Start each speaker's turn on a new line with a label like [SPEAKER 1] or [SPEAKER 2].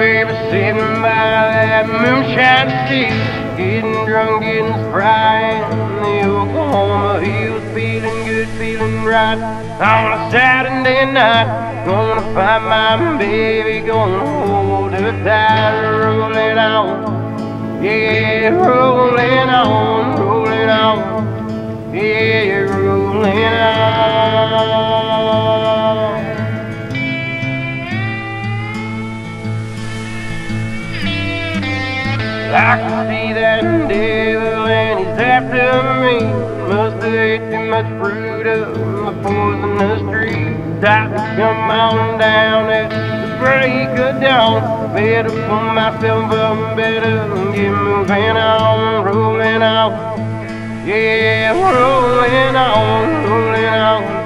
[SPEAKER 1] baby sitting by that moonshine still, getting drunk, getting spry. In the Oklahoma hills, feeling good, feeling right. On a Saturday night, gonna find my baby, gonna hold her tight, roll it on. Yeah, rolling on, rolling on. Yeah, rolling on. I can see that devil and he's after me. Must have ate too much fruit of the poisonous tree. Time to come on down at the break of dawn. Better pull myself up, better get moving on, rolling on. Yeah, rolling on, rolling on.